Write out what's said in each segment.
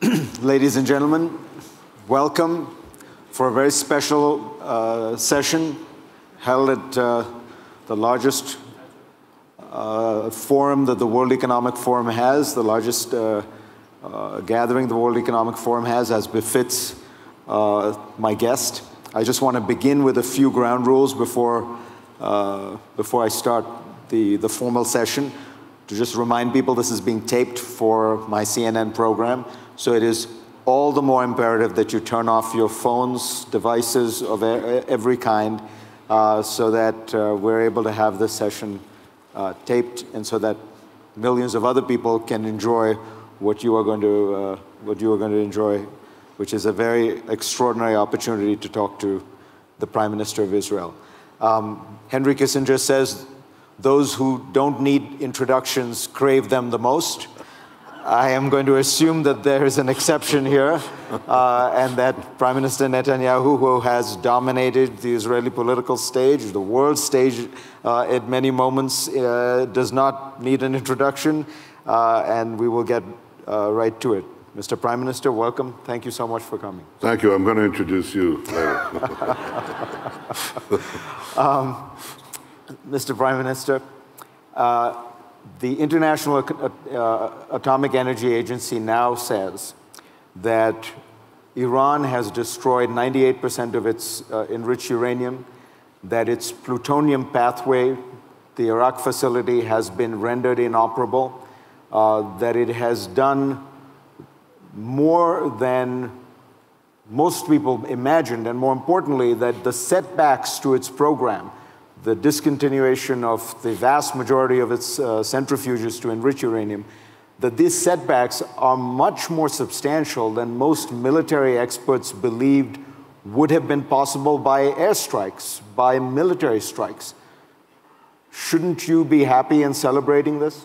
Ladies and gentlemen, welcome for a very special uh, session held at uh, the largest uh, forum that the World Economic Forum has, the largest uh, uh, gathering the World Economic Forum has, as befits uh, my guest. I just want to begin with a few ground rules before, before I start the, the formal session. To just remind people, this is being taped for my CNN program. So it is all the more imperative that you turn off your phones, devices of every kind, uh, so that uh, we're able to have this session uh, taped and so that millions of other people can enjoy what you are going to, uh, what you are going to enjoy, which is a very extraordinary opportunity to talk to the Prime Minister of Israel. Um, Henry Kissinger says those who don't need introductions crave them the most. I am going to assume that there is an exception here, uh, and that Prime Minister Netanyahu, who has dominated the Israeli political stage, the world stage uh, at many moments, uh, does not need an introduction, uh, and we will get uh, right to it. Mr. Prime Minister, welcome. Thank you so much for coming. Thank you. I'm going to introduce you later. um, Mr. Prime Minister, uh, the International uh, Atomic Energy Agency now says that Iran has destroyed 98% of its uh, enriched uranium, that its plutonium pathway, the Arak facility, has been rendered inoperable, uh, that it has done more than most people imagined, and more importantly, that the setbacks to its program the discontinuation of the vast majority of its uh, centrifuges to enrich uranium, that these setbacks are much more substantial than most military experts believed would have been possible by airstrikes, by military strikes. Shouldn't you be happy in celebrating this?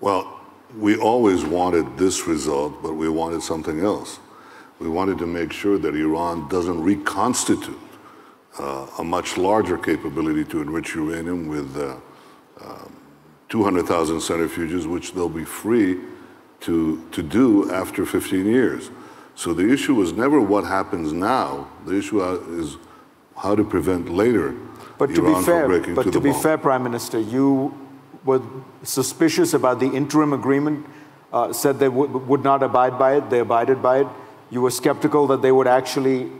Well, we always wanted this result, but we wanted something else. We wanted to make sure that Iran doesn't reconstitute uh, a much larger capability to enrich uranium with uh, um, 200,000 centrifuges, which they'll be free to, to do after 15 years. So the issue was never what happens now. The issue is how to prevent later but Iran to be fair, breaking but to, to be bomb. fair, Prime Minister, you were suspicious about the interim agreement, uh, said they would not abide by it. They abided by it. You were skeptical that they would actually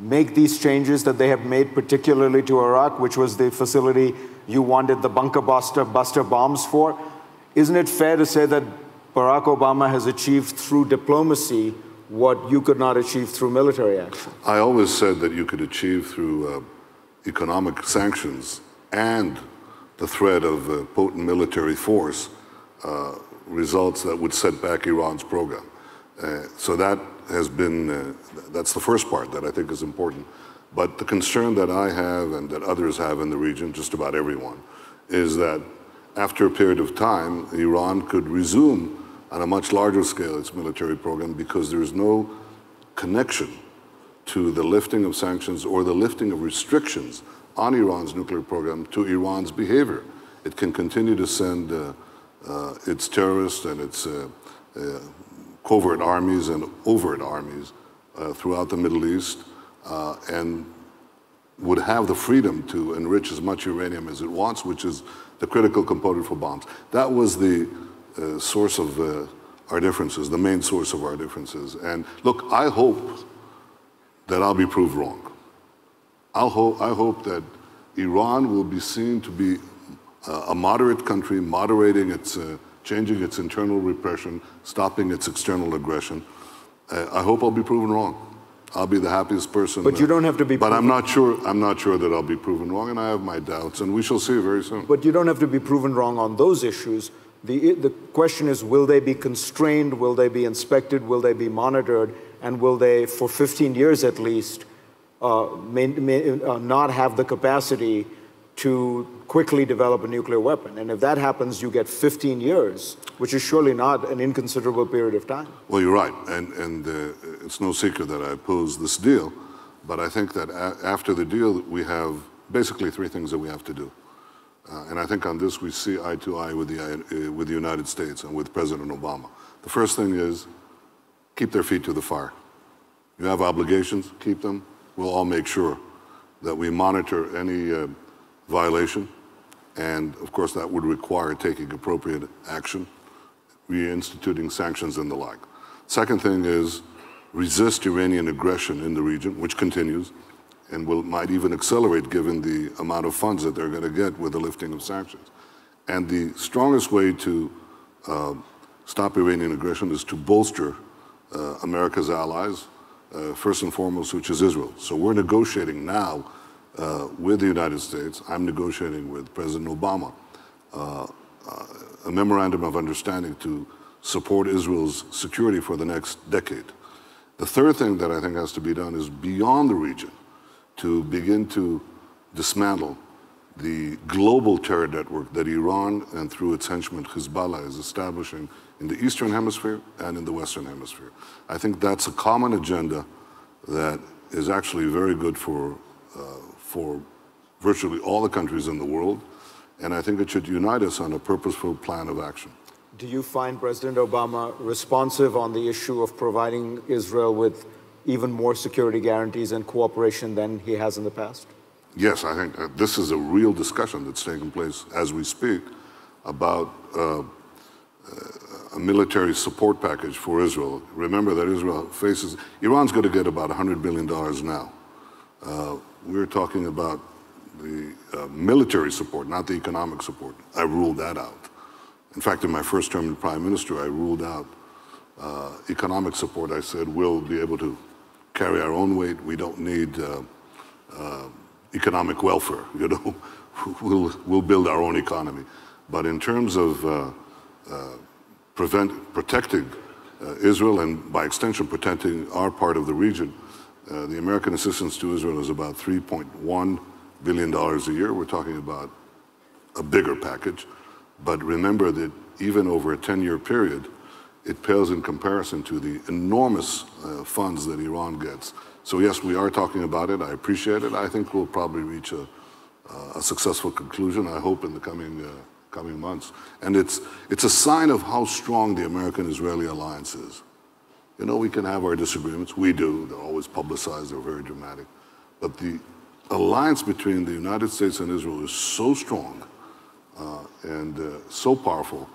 make these changes that they have made, particularly to Arak, which was the facility you wanted the bunker buster, buster bombs for. Isn't it fair to say that Barack Obama has achieved through diplomacy what you could not achieve through military action? I always said that you could achieve through uh, economic sanctions and the threat of uh, potent military force uh, results that would set back Iran's program. Uh, so that has been, uh, that's the first part that I think is important. But the concern that I have and that others have in the region, just about everyone, is that after a period of time, Iran could resume on a much larger scale its military program because there is no connection to the lifting of sanctions or the lifting of restrictions on Iran's nuclear program to Iran's behavior. It can continue to send uh, uh, its terrorists and its uh, uh covert armies and overt armies uh, throughout the Middle East uh, and would have the freedom to enrich as much uranium as it wants, which is the critical component for bombs. That was the uh, source of uh, our differences, the main source of our differences. And look, I hope that I'll be proved wrong. I'll ho I hope that Iran will be seen to be uh, a moderate country, moderating its uh, changing its internal repression, stopping its external aggression. Uh, I hope I'll be proven wrong. I'll be the happiest person. But you don't have to be. But I'm not sure. I'm not sure that I'll be proven wrong, and I have my doubts, and we shall see very soon. But you don't have to be proven wrong on those issues. The the question is, will they be constrained? Will they be inspected? Will they be monitored? And will they, for 15 years at least, uh, may, may, uh, not have the capacity to quickly develop a nuclear weapon. And if that happens, you get 15 years, which is surely not an inconsiderable period of time. Well, you're right. And, and uh, it's no secret that I oppose this deal. But I think that after the deal, we have basically three things that we have to do. Uh, and I think on this, we see eye to eye with the, uh, with the United States and with President Obama. The first thing is keep their feet to the fire. You have obligations, keep them. We'll all make sure that we monitor any uh, violation. And of course, that would require taking appropriate action, reinstituting sanctions and the like. Second thing is resist Iranian aggression in the region, which continues and will, might even accelerate given the amount of funds that they're going to get with the lifting of sanctions. And the strongest way to uh, stop Iranian aggression is to bolster uh, America's allies, uh, first and foremost, which is Israel. So we're negotiating now uh, with the United States. I'm negotiating with President Obama uh, uh, a memorandum of understanding to support Israel's security for the next decade. The third thing that I think has to be done is beyond the region to begin to dismantle the global terror network that Iran and through its henchman Hezbollah is establishing in the Eastern Hemisphere and in the Western Hemisphere. I think that's a common agenda that is actually very good for, for virtually all the countries in the world, and I think it should unite us on a purposeful plan of action. Do you find President Obama responsive on the issue of providing Israel with even more security guarantees and cooperation than he has in the past? Yes, I think uh, this is a real discussion that's taking place as we speak about uh, a military support package for Israel. Remember that Israel faces, Iran's going to get about $100 billion now. Uh, we're talking about the uh, military support, not the economic support. I ruled that out. In fact, in my first term as prime minister, I ruled out uh, economic support. I said we'll be able to carry our own weight. We don't need uh, uh, economic welfare. You know, we'll we'll build our own economy. But in terms of uh, uh, prevent, protecting Israel and by extension protecting our part of the region, the American assistance to Israel is about 3.1 billion dollars a year. We're talking about a bigger package. But remember that even over a 10-year period, it pales in comparison to the enormous uh, funds that Iran gets. So yes, we are talking about it. I appreciate it. I think we'll probably reach a, uh, a successful conclusion, I hope, in the coming, uh, coming months. And it's, it's a sign of how strong the American-Israeli alliance is. You know, we can have our disagreements. We do. They're always publicized. They're very dramatic. But the alliance between the United States and Israel is so strong uh, and uh, so powerful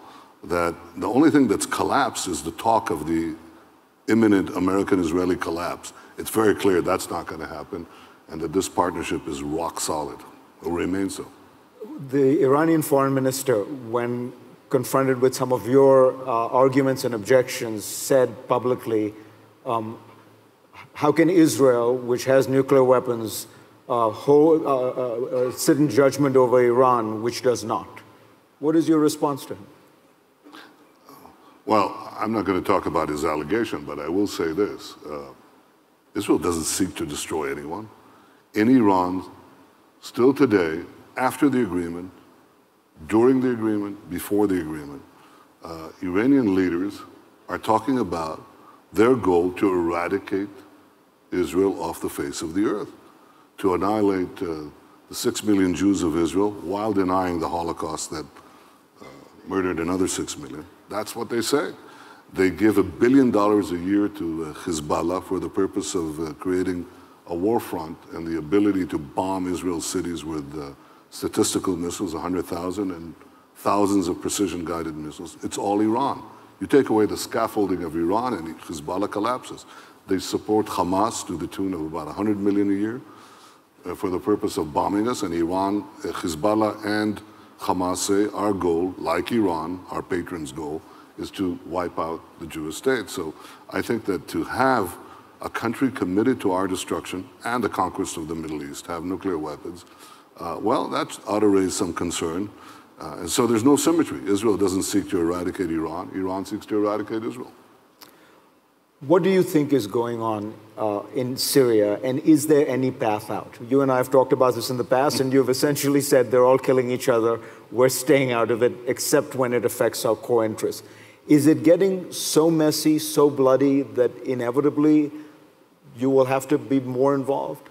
that the only thing that's collapsed is the talk of the imminent American-Israeli collapse. It's very clear that's not going to happen and that this partnership is rock solid, will remain so. The Iranian foreign minister, when confronted with some of your uh, arguments and objections, said publicly, um, how can Israel, which has nuclear weapons, uh, hold, uh, uh, sit in judgment over Iran, which does not? What is your response to him? Well, I'm not going to talk about his allegation, but I will say this. Uh, Israel doesn't seek to destroy anyone. In Iran, still today, after the agreement, during the agreement, before the agreement, uh, Iranian leaders are talking about their goal to eradicate Israel off the face of the earth, to annihilate uh, the six million Jews of Israel while denying the Holocaust that uh, murdered another six million. That's what they say. They give a billion dollars a year to uh, Hezbollah for the purpose of uh, creating a war front and the ability to bomb Israel's cities with uh, statistical missiles, 100,000, and thousands of precision guided missiles. It's all Iran. You take away the scaffolding of Iran and Hezbollah collapses. They support Hamas to the tune of about 100 million a year uh, for the purpose of bombing us, and Iran, uh, Hezbollah, and Hamas say our goal, like Iran, our patron's goal, is to wipe out the Jewish state. So I think that to have a country committed to our destruction and the conquest of the Middle East, have nuclear weapons, uh, well, that ought to raise some concern. Uh, and so there's no symmetry. Israel doesn't seek to eradicate Iran. Iran seeks to eradicate Israel. What do you think is going on uh, in Syria, and is there any path out? You and I have talked about this in the past, and you've essentially said they're all killing each other. We're staying out of it, except when it affects our core interests. Is it getting so messy, so bloody, that inevitably you will have to be more involved?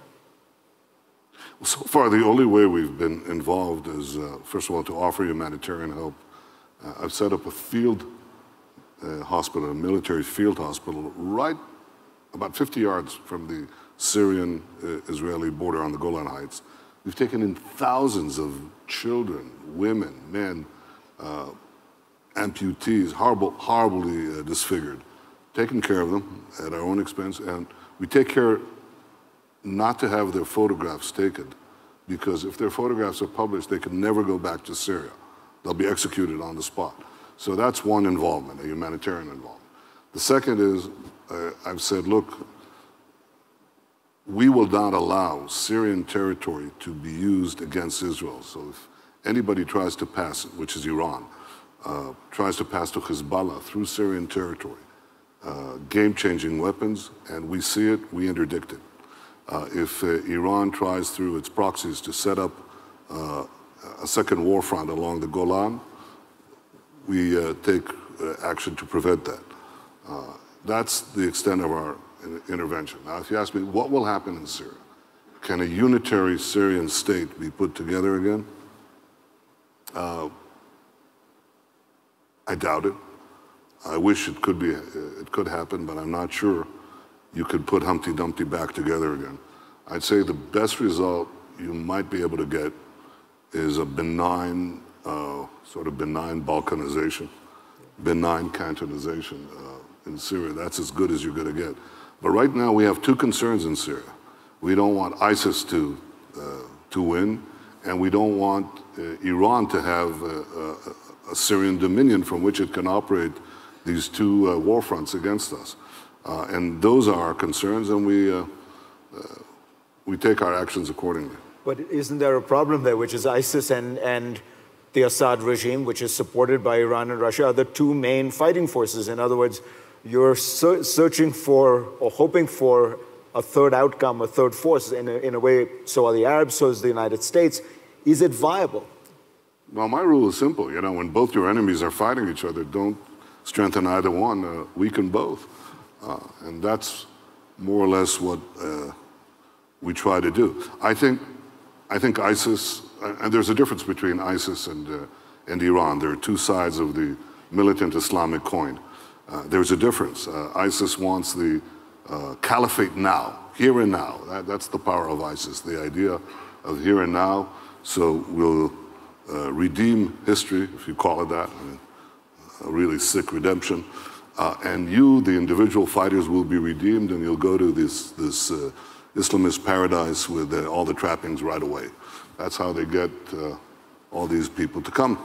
So far, the only way we've been involved is, uh, first of all, to offer humanitarian help. Uh, I've set up a field uh, hospital, a military field hospital, right about 50 yards from the Syrian-Israeli uh, border on the Golan Heights. We've taken in thousands of children, women, men, uh, amputees, horrible, horribly uh, disfigured, taken care of them at our own expense, and we take care not to have their photographs taken, because if their photographs are published, they can never go back to Syria. They'll be executed on the spot. So that's one involvement, a humanitarian involvement. The second is, uh, I've said, look, we will not allow Syrian territory to be used against Israel. So if anybody tries to pass which is Iran, uh, tries to pass to Hezbollah through Syrian territory, uh, game-changing weapons, and we see it, we interdict it. Uh, if uh, Iran tries through its proxies to set up uh, a second war front along the Golan, we uh, take action to prevent that. that's the extent of our intervention. Now, if you ask me, what will happen in Syria? Can a unitary Syrian state be put together again? Uh, I doubt it. I wish it could be, it could happen, but I'm not sure you could put Humpty Dumpty back together again. I'd say the best result you might be able to get is a benign, uh, sort of benign balkanization, benign cantonization uh, in Syria. That's as good as you're going to get. But right now we have two concerns in Syria. We don't want ISIS to, uh, to win, and we don't want uh, Iran to have a, a, Syrian dominion from which it can operate these two uh, war fronts against us. Uh, and those are our concerns, and we, uh, uh, we take our actions accordingly. But isn't there a problem there, which is ISIS and, and the Assad regime, which is supported by Iran and Russia, are the two main fighting forces? In other words, you're searching for or hoping for a third outcome, a third force, in a, in a way, so are the Arabs, so is the United States. Is it viable? Well, my rule is simple. You know, when both your enemies are fighting each other, don't strengthen either one, uh, weaken both. Uh, and that's more or less what uh, we try to do. I think, I think ISIS, and there's a difference between ISIS and, uh, and Iran. There are two sides of the militant Islamic coin. Uh, there's a difference. Uh, ISIS wants the uh, caliphate now, here and now. That, that's the power of ISIS, the idea of here and now. So we'll uh, redeem history, if you call it that, I mean, a really sick redemption. Uh, and you, the individual fighters, will be redeemed and you'll go to this, this uh, Islamist paradise with all the trappings right away. That's how they get all these people to come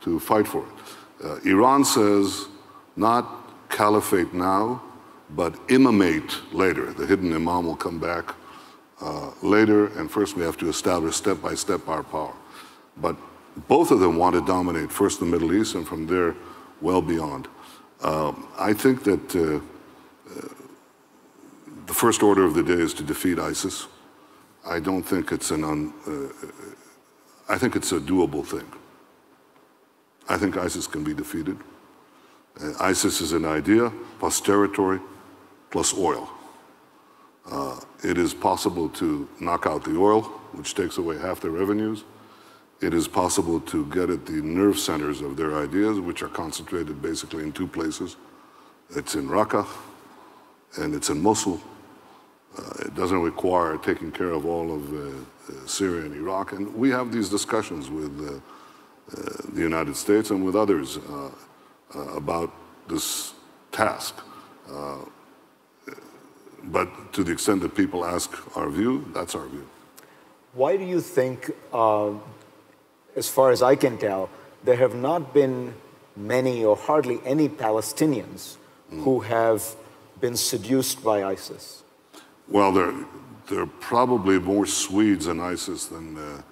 to fight for it. Iran says, not caliphate now, but imamate later. The hidden imam will come back uh, later, and first we have to establish step by step our power. But both of them want to dominate first the Middle East and from there well beyond. Um, I think that uh, uh, the first order of the day is to defeat ISIS. I don't think it's an un, uh, I think it's a doable thing. I think ISIS can be defeated. Uh, ISIS is an idea plus territory plus oil. Uh, it is possible to knock out the oil, which takes away half their revenues. It is possible to get at the nerve centers of their ideas, which are concentrated basically in two places. It's in Raqqa and it's in Mosul. Uh, it doesn't require taking care of all of uh, uh Syria and Iraq. And we have these discussions with uh, uh, the United States and with others about this task. But to the extent that people ask our view, that's our view. Why do you think, uh, as far as I can tell, there have not been many or hardly any Palestinians mm. who have been seduced by ISIS? Well, there, there are probably more Swedes in ISIS than uh,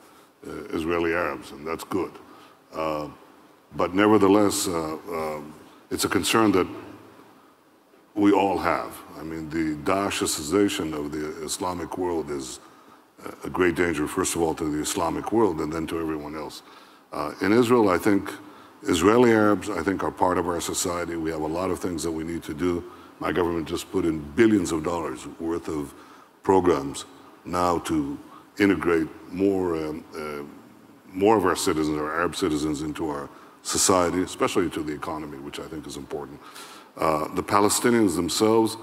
uh, Israeli Arabs, and that's good. Uh, but nevertheless, uh, um, it's a concern that we all have. I mean, the Daeshization of the Islamic world is a great danger, first of all, to the Islamic world and then to everyone else. Uh, in Israel, I think Israeli Arabs, I think, are part of our society. We have a lot of things that we need to do. My government just put in billions of dollars worth of programs now to integrate more, um, uh, more of our citizens, our Arab citizens, into our society, especially to the economy, which I think is important. Uh, the Palestinians themselves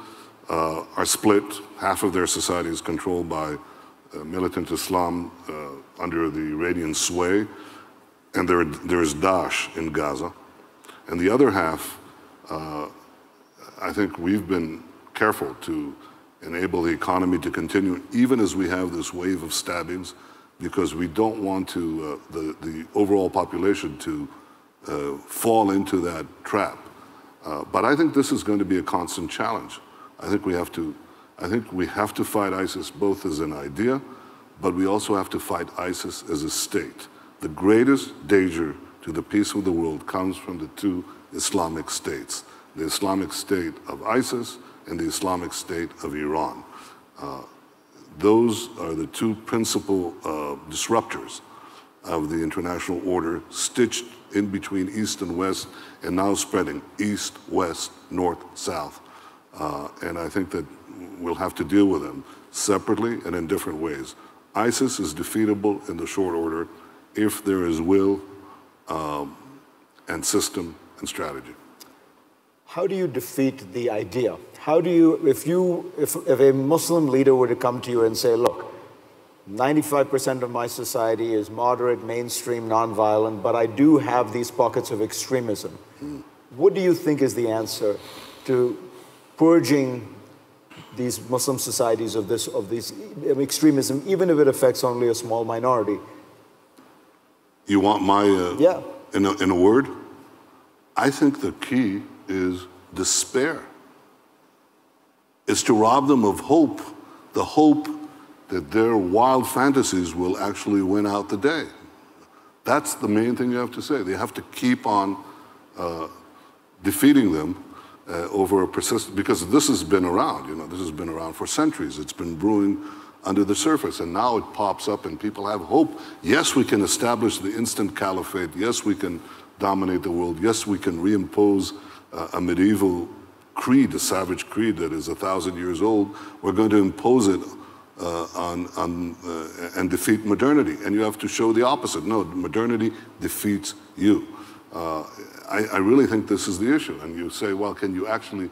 uh, are split. Half of their society is controlled by militant Islam uh, under the Iranian sway, and there, there is Daesh in Gaza. And the other half, uh, I think we've been careful to enable the economy to continue, even as we have this wave of stabbings, because we don't want to, uh, the, the overall population to uh, fall into that trap. Uh, but I think this is going to be a constant challenge. I think we have to, I think we have to fight ISIS both as an idea, but we also have to fight ISIS as a state. The greatest danger to the peace of the world comes from the two Islamic states, the Islamic State of ISIS and the Islamic State of Iran. Uh, those are the two principal uh, disruptors of the international order, stitched in between East and West, and now spreading East, West, North, South. Uh, and I think that we'll have to deal with them separately and in different ways. ISIS is defeatable in the short order if there is will um, and system and strategy. How do you defeat the idea? How do you, if you, if, if a Muslim leader were to come to you and say, look, 95% of my society is moderate, mainstream, nonviolent, but I do have these pockets of extremism. Mm. What do you think is the answer to purging these Muslim societies of this of this extremism, even if it affects only a small minority? You want my uh, yeah in a, in a word? I think the key is despair. It's to rob them of hope, the hope that their wild fantasies will actually win out the day. That's the main thing you have to say. They have to keep on uh, defeating them uh, over a persistent, because this has been around, you know, this has been around for centuries. It's been brewing under the surface, and now it pops up and people have hope. Yes, we can establish the instant caliphate. Yes, we can dominate the world. Yes, we can reimpose uh, a medieval creed, a savage creed that is a thousand years old. We're going to impose it uh, on, on, uh, and defeat modernity. And you have to show the opposite. No, modernity defeats you. Uh, I, I, really think this is the issue. And you say, well, can you actually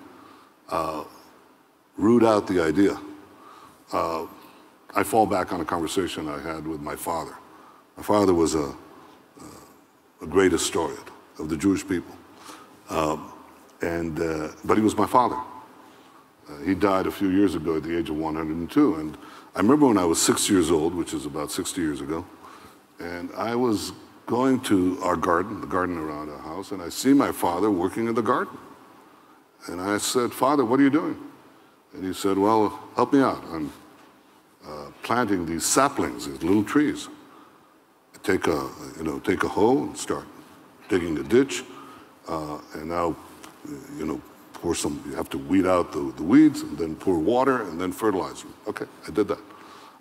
uh, root out the idea? Uh, I fall back on a conversation I had with my father. My father was a, a great historian of the Jewish people. Um, and, uh, but he was my father. Uh, he died a few years ago at the age of 102. And I remember when I was six years old, which is about 60 years ago, and I was going to our garden, the garden around our house, and I see my father working in the garden. And I said, Father, what are you doing? And he said, Well, help me out. I'm uh, planting these saplings, these little trees. Take a, you know, take a hoe and start digging a ditch, uh, and now, you know, pour some, you have to weed out the, the weeds, and then pour water, and then fertilize them. Okay, I did that.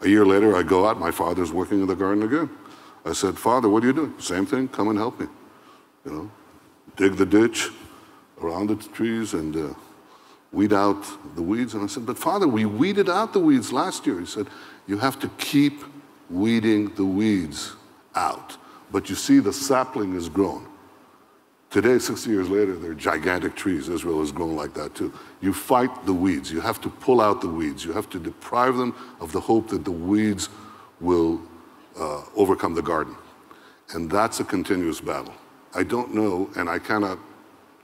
A year later, I go out, my father's working in the garden again. I said, Father, what are you doing? Same thing, come and help me. You know, dig the ditch around the trees and uh, weed out the weeds. And I said, But Father, we weeded out the weeds last year. He said, You have to keep weeding the weeds out. But you see, the sapling is grown. Today, 60 years later, they're gigantic trees. Israel has grown like that too. You fight the weeds. You have to pull out the weeds. You have to deprive them of the hope that the weeds will uh, overcome the garden. And that's a continuous battle. I don't know, and I cannot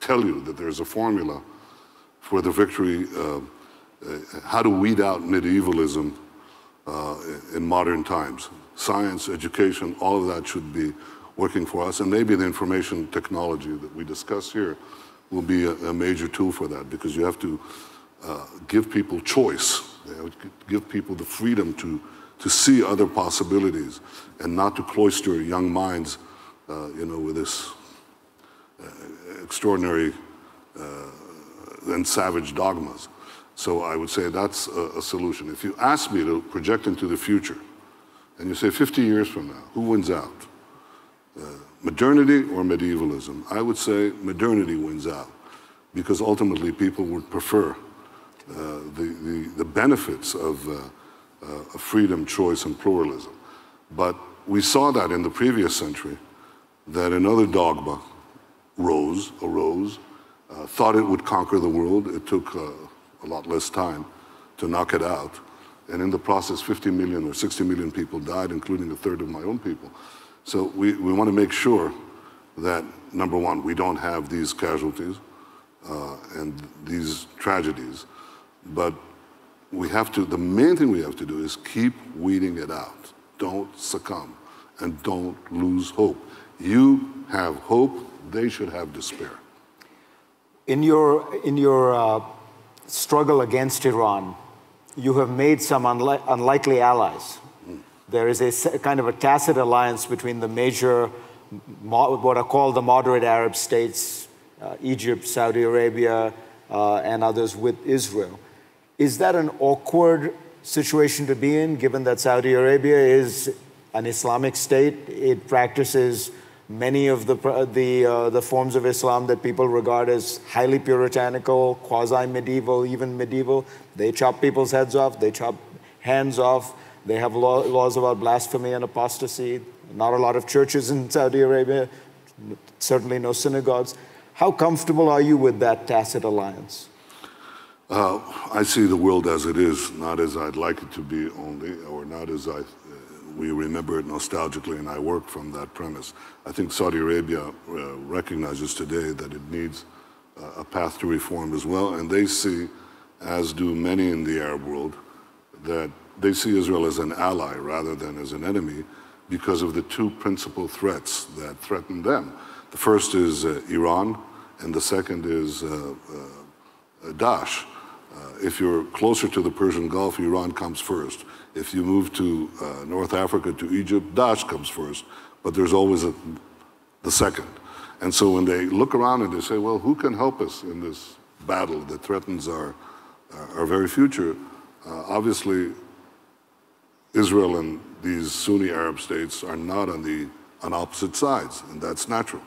tell you that there's a formula for the victory, uh, uh, how to weed out medievalism uh, in modern times. Science, education, all of that should be working for us. And maybe the information technology that we discuss here will be a, a major tool for that because you have to uh, give people choice, give people the freedom to, to see other possibilities and not to cloister young minds, uh, you know, with this uh, extraordinary uh, and savage dogmas. So I would say that's a, a solution. If you ask me to project into the future, and you say 50 years from now, who wins out? Uh, modernity or medievalism? I would say modernity wins out because ultimately people would prefer uh, the, the, the, benefits of, uh, of freedom, choice, and pluralism. But we saw that in the previous century, that another dogma, rose, arose, uh, thought it would conquer the world. It took uh, a lot less time to knock it out. And in the process, 50 million or 60 million people died, including a third of my own people. So we, we want to make sure that, number one, we don't have these casualties uh, and these tragedies. But we have to, the main thing we have to do is keep weeding it out. Don't succumb and don't lose hope. You have hope, they should have despair. In your, in your uh, struggle against Iran, you have made some unli unlikely allies. Mm. There is a kind of a tacit alliance between the major, what are called the moderate Arab states, uh, Egypt, Saudi Arabia, uh, and others with Israel. Is that an awkward situation to be in, given that Saudi Arabia is an Islamic state? It practices many of the, the, uh, the forms of Islam that people regard as highly puritanical, quasi-medieval, even medieval. They chop people's heads off, they chop hands off, they have law, laws about blasphemy and apostasy. Not a lot of churches in Saudi Arabia, certainly no synagogues. How comfortable are you with that tacit alliance? Uh, I see the world as it is, not as I'd like it to be only, or not as I we remember it nostalgically, and I work from that premise. I think Saudi Arabia uh, recognizes today that it needs uh, a path to reform as well, and they see, as do many in the Arab world, that they see Israel as an ally rather than as an enemy because of the two principal threats that threaten them. The first is uh, Iran, and the second is uh, uh, Daesh. Uh, if you're closer to the Persian Gulf, Iran comes first. If you move to uh, North Africa, to Egypt, Daesh comes first, but there's always a, the second. And so when they look around and they say, well, who can help us in this battle that threatens our, uh, our very future? Uh, obviously, Israel and these Sunni Arab states are not on the on opposite sides, and that's natural.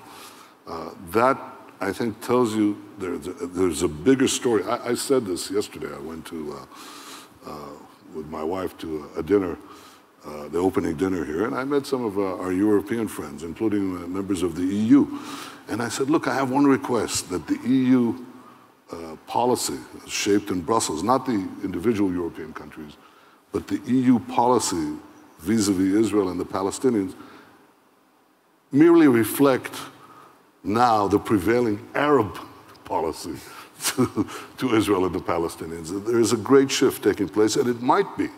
Uh, that I think tells you there's a, there's a bigger story. I, I, said this yesterday. I went to uh, uh, with my wife to a dinner, uh, the opening dinner here, and I met some of uh, our European friends, including uh, members of the EU. And I said, look, I have one request that the EU uh, policy shaped in Brussels, not the individual European countries, but the EU policy vis-a-vis Israel and the Palestinians merely reflect now the prevailing Arab policy to, to Israel and the Palestinians. There is a great shift taking place, and it might be.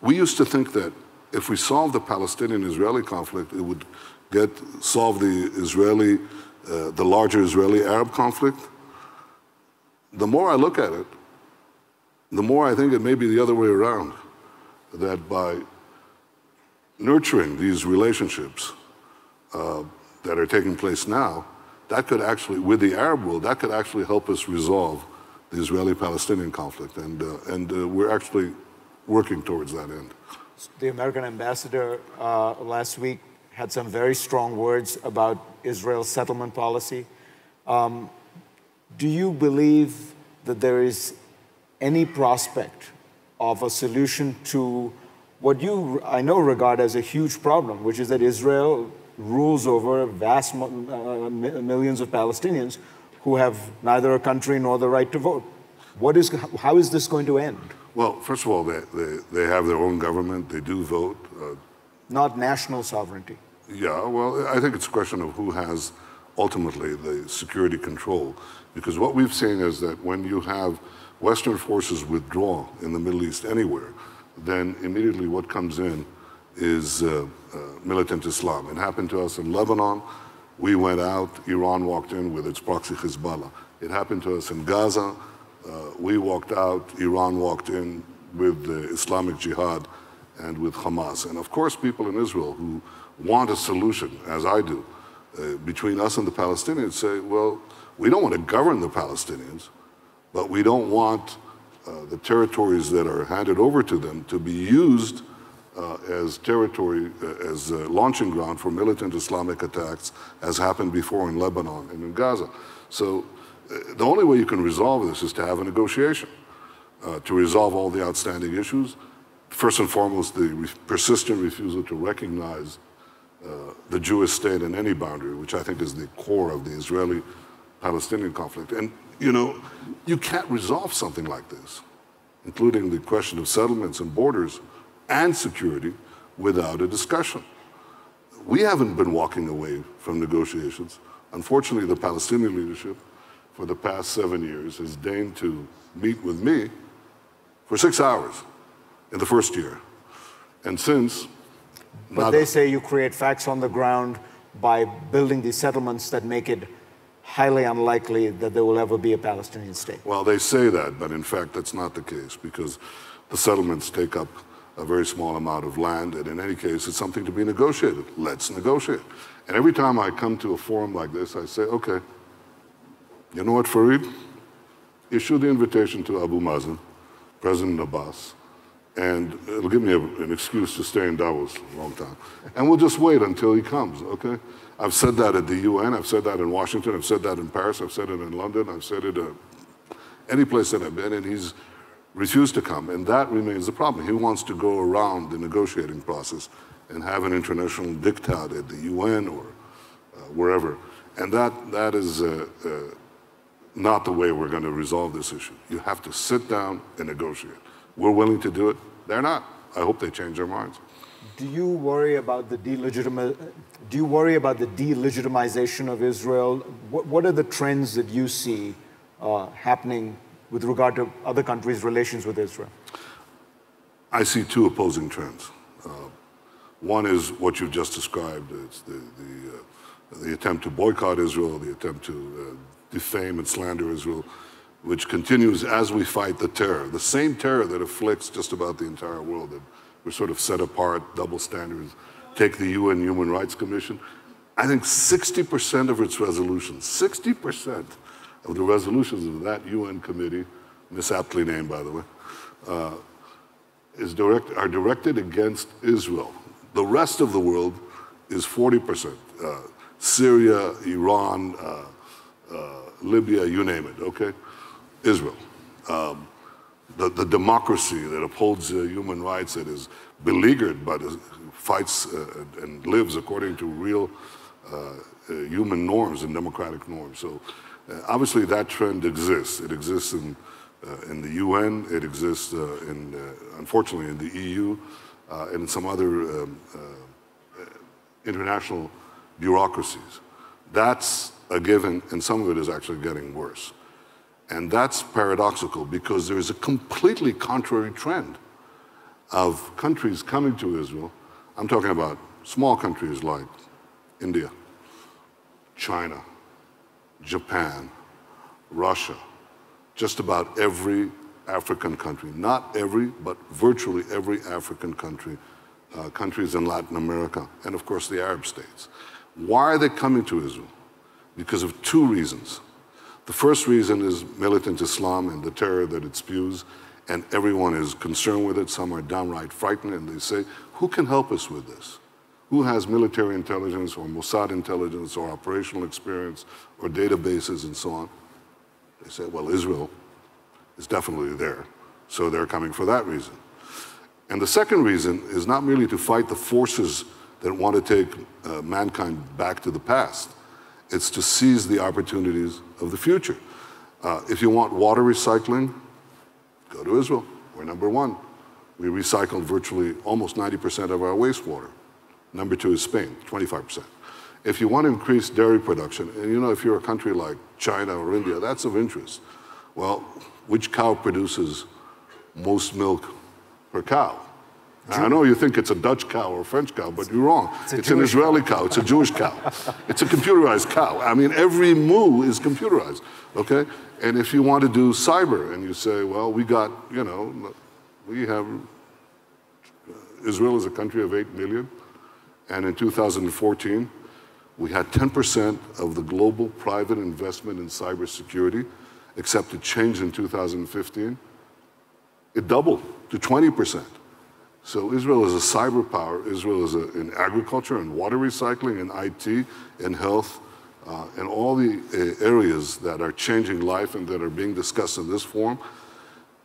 We used to think that if we solve the Palestinian-Israeli conflict, it would get solve the Israeli, uh, the larger Israeli-Arab conflict. The more I look at it, the more I think it may be the other way around. That by nurturing these relationships uh, that are taking place now, that could actually, with the Arab world, that could actually help us resolve the Israeli-Palestinian conflict. And, uh, and uh, we're actually working towards that end. The American ambassador uh, last week had some very strong words about Israel's settlement policy. Um, do you believe that there is any prospect of a solution to what you, I know, regard as a huge problem, which is that Israel rules over vast uh, millions of Palestinians who have neither a country nor the right to vote. What is, how is this going to end? Well, first of all, they, they, they have their own government, they do vote. Uh, Not national sovereignty. Yeah, well, I think it's a question of who has ultimately the security control. Because what we've seen is that when you have Western forces withdraw in the Middle East anywhere, then immediately what comes in is uh, uh, militant Islam. It happened to us in Lebanon. We went out, Iran walked in with its proxy Hezbollah. It happened to us in Gaza. Uh, we walked out, Iran walked in with the Islamic Jihad and with Hamas. And of course, people in Israel who want a solution, as I do, uh, between us and the Palestinians say, well, we don't want to govern the Palestinians, but we don't want uh, the territories that are handed over to them to be used uh, as territory, uh, as a launching ground for militant Islamic attacks, as happened before in Lebanon and in Gaza. So uh, the only way you can resolve this is to have a negotiation, uh, to resolve all the outstanding issues. First and foremost, the persistent refusal to recognize uh, the Jewish state in any boundary, which I think is the core of the Israeli Palestinian conflict. And, you know, you can't resolve something like this, including the question of settlements and borders and security, without a discussion. We haven't been walking away from negotiations. Unfortunately, the Palestinian leadership for the past seven years has deigned to meet with me for six hours in the first year. And since, but they say you create facts on the ground by building these settlements that make it highly unlikely that there will ever be a Palestinian state. Well, they say that, but in fact, that's not the case because the settlements take up a very small amount of land, and in any case, it's something to be negotiated. Let's negotiate. And every time I come to a forum like this, I say, okay, you know what, Fareed? Issue the invitation to Abu Mazen, President Abbas, and it'll give me a, an excuse to stay in Davos a long time. And we'll just wait until he comes, okay? I've said that at the UN, I've said that in Washington, I've said that in Paris, I've said it in London, I've said it uh, any place that I've been, and he's refused to come. And that remains the problem. He wants to go around the negotiating process and have an international diktat at the UN or uh, wherever. And that, that is uh, uh, not the way we're going to resolve this issue. You have to sit down and negotiate. We're willing to do it. They're not. I hope they change their minds. Do you worry about the Do you worry about the delegitimization of Israel? What, what are the trends that you see uh, happening with regard to other countries' relations with Israel? I see two opposing trends. Uh, one is what you've just described. It's the, the, uh, the attempt to boycott Israel, the attempt to uh, defame and slander Israel, which continues as we fight the terror, the same terror that afflicts just about the entire world. That we're sort of set apart, double standards. Take the UN Human Rights Commission. I think 60% of its resolutions, 60% of the resolutions of that UN committee, misaptly named by the way, uh, is direct, are directed against Israel. The rest of the world is 40%. Uh, Syria, Iran, uh, uh Libya, you name it, okay? Israel. Um, the, the, democracy that upholds uh, human rights, that is beleaguered but fights uh, and lives according to real uh, human norms and democratic norms. So Uh, obviously that trend exists. It exists in, uh, in the UN, it exists uh, in, unfortunately, in the EU, and in some other um, international bureaucracies. That's a given, and some of it is actually getting worse. And that's paradoxical because there is a completely contrary trend of countries coming to Israel. I'm talking about small countries like India, China, Japan, Russia, just about every African country, not every, but virtually every African country, uh, countries in Latin America, and of course the Arab states. Why are they coming to Israel? Because of two reasons. The first reason is militant Islam and the terror that it spews, and everyone is concerned with it. Some are downright frightened, and they say, Who can help us with this? Who has military intelligence or Mossad intelligence or operational experience or databases and so on? They say, Well, Israel is definitely there, so they're coming for that reason. And the second reason is not merely to fight the forces that want to take uh, mankind back to the past it's to seize the opportunities of the future. Uh, if you want water recycling, go to Israel. We're number one. We recycle virtually almost 90% of our wastewater. Number two is Spain, 25%. If you want to increase dairy production, and you know, if you're a country like China or India, that's of interest. Well, which cow produces most milk per cow? I know you think it's a Dutch cow or a French cow, but you're wrong. It's, it's an Israeli cow. cow. It's a Jewish cow. it's a computerized cow. I mean, every moo is computerized, okay? And if you want to do cyber and you say, well, we got, you know, we have, Israel is a country of 8 million, and in 2014, we had 10% of the global private investment in cybersecurity, except it changed in 2015. It doubled to 20%. So Israel is a cyber power. Israel is a, in agriculture and water recycling and IT and health uh, and all the uh, areas that are changing life and that are being discussed in this forum.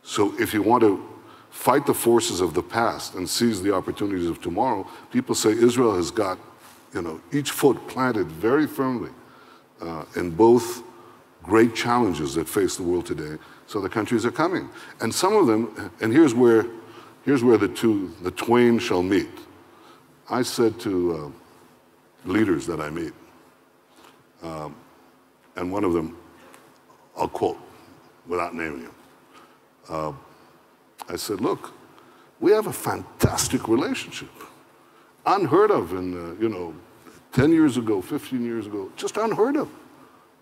So if you want to fight the forces of the past and seize the opportunities of tomorrow, people say Israel has got you know, each foot planted very firmly uh, in both great challenges that face the world today. So the countries are coming. And some of them, and here's where, here's where the two, the twain shall meet. I said to uh, leaders that I meet, um, and one of them, I'll quote without naming him. Uh, I said, look, we have a fantastic relationship. Unheard of in, uh, you know, 10 years ago, 15 years ago, just unheard of,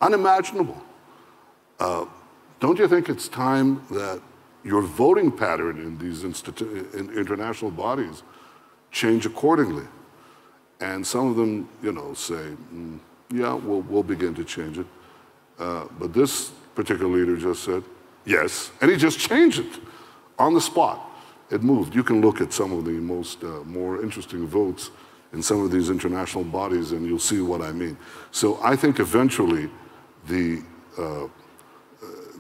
unimaginable. Uh, don't you think it's time that your voting pattern in these in international bodies change accordingly? And some of them, you know, say, mm, yeah, we'll, we'll begin to change it. Uh, but this particular leader just said, yes, and he just changed it on the spot. It moved. You can look at some of the most uh, more interesting votes in some of these international bodies, and you'll see what I mean. So I think eventually the uh,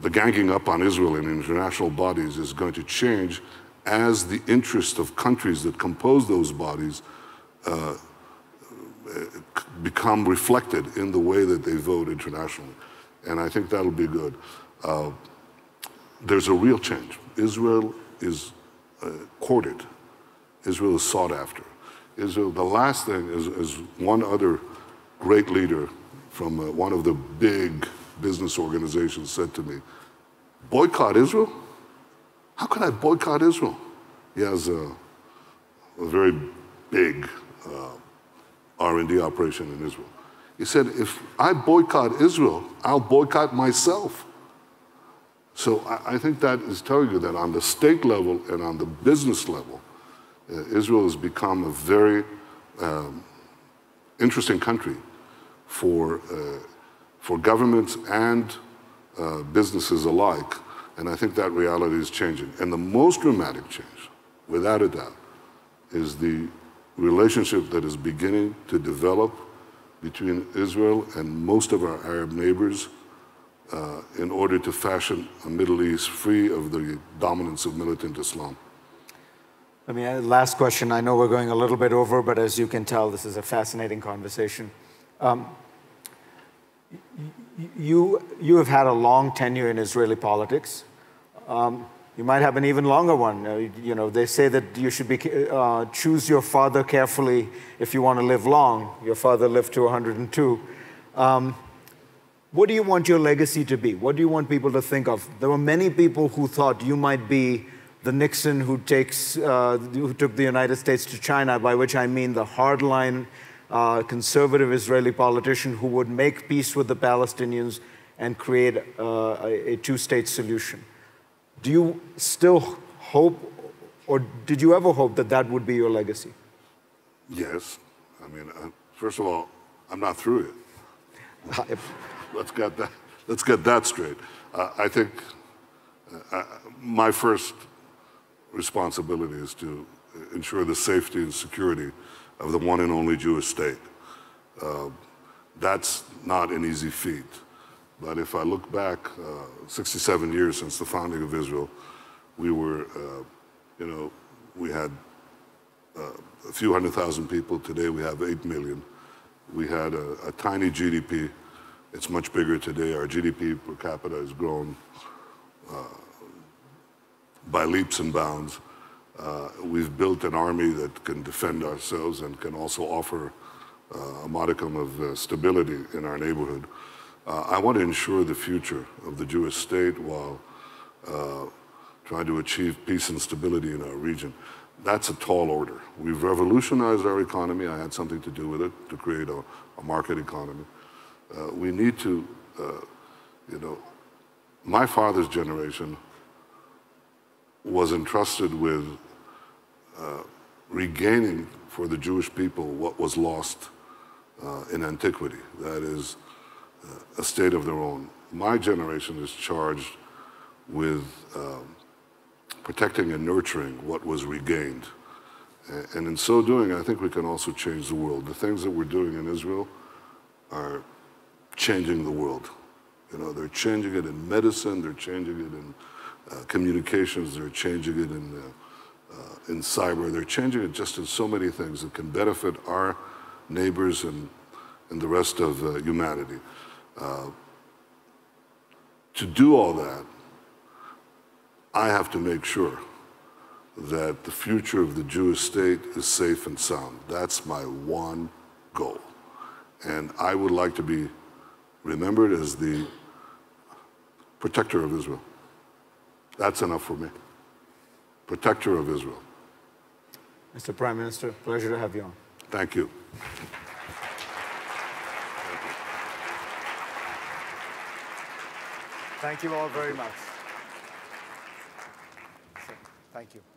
the ganging up on Israel in international bodies is going to change as the interest of countries that compose those bodies uh, become reflected in the way that they vote internationally. And I think that'll be good. Uh, there's a real change. Israel is uh, courted. Israel is sought after. Israel, the last thing is, is one other great leader from uh, one of the big business organizations said to me, boycott Israel? How can I boycott Israel? He has a, a very big uh, R&D operation in Israel. He said, if I boycott Israel, I'll boycott myself. So I, I think that is telling you that on the state level and on the business level, uh, Israel has become a very um, interesting country for, uh, for governments and uh, businesses alike. And I think that reality is changing. And the most dramatic change, without a doubt, is the relationship that is beginning to develop between Israel and most of our Arab neighbors uh, in order to fashion a Middle East free of the dominance of militant Islam. I mean, uh, last question. I know we're going a little bit over, but as you can tell, this is a fascinating conversation. Um, you, you have had a long tenure in Israeli politics. Um, you might have an even longer one. Uh, you know, they say that you should be, uh, choose your father carefully if you want to live long. Your father lived to 102. Um, what do you want your legacy to be? What do you want people to think of? There were many people who thought you might be the Nixon who, takes, uh, who took the United States to China, by which I mean the hardline uh, conservative Israeli politician who would make peace with the Palestinians and create uh, a, a two state solution. Do you still hope, or did you ever hope that that would be your legacy? Yes. I mean, uh, first of all, I'm not through it. let's, get that, let's get that straight. Uh, I think uh, my first responsibility is to ensure the safety and security of the one and only Jewish state. Uh, that's not an easy feat. But if I look back uh, 67 years since the founding of Israel, we were, uh, you know, we had uh, a few hundred thousand people. Today we have 8 million. We had a, a, tiny GDP. It's much bigger today. Our GDP per capita has grown uh, by leaps and bounds. Uh, we've built an army that can defend ourselves and can also offer uh, a modicum of uh, stability in our neighborhood. Uh, I want to ensure the future of the Jewish state while uh, trying to achieve peace and stability in our region. That's a tall order. We've revolutionized our economy. I had something to do with it to create a, a market economy. Uh, we need to, you know, my father's generation was entrusted with uh, regaining for the Jewish people what was lost uh, in antiquity. That is, uh, a state of their own. My generation is charged with um, protecting and nurturing what was regained. And in so doing, I think we can also change the world. The things that we're doing in Israel are changing the world. You know, they're changing it in medicine, they're changing it in uh, communications, they're changing it in uh, uh, in cyber. They're changing it just in so many things that can benefit our neighbors and, and the rest of uh, humanity. Uh, to do all that, I have to make sure that the future of the Jewish state is safe and sound. That's my one goal. And I would like to be remembered as the protector of Israel. That's enough for me. Protector of Israel. Mr. Prime Minister, pleasure to have you on. Thank you. Thank you all very much. Thank you.